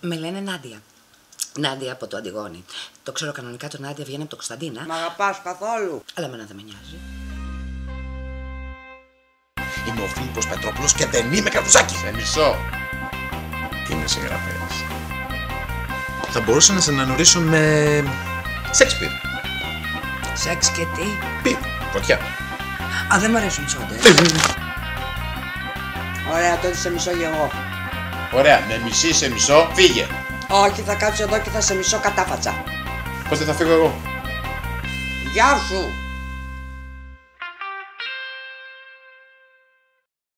Με λένε Νάντια. Νάντια από το Αντιγόνη. Το ξέρω κανονικά το Νάντια βγαίνει από το Κωνσταντίνα. Μ' αγαπάς καθόλου. Αλλά εμένα δεν με νοιάζει. Είμαι ο Φίλιππος Πετρόπουλος και δεν είμαι καρδουζάκης. Σε μισό. Είμαι συγγραφέας. Θα μπορούσα να σε αναγνωρίσω με... Σέξπιρ. Σεξ και τι; Πι. Φωτιά. Α, δεν μ' αρέσουν τσόντες. Ωραία, τότε σε μισώ και εγώ. Ωραία, με μισή σε μισό, φύγε. Όχι, θα κάτσω εδώ και θα σε μισώ κατάφατσα. Πώς δεν θα φύγω εγώ; Γεια σου!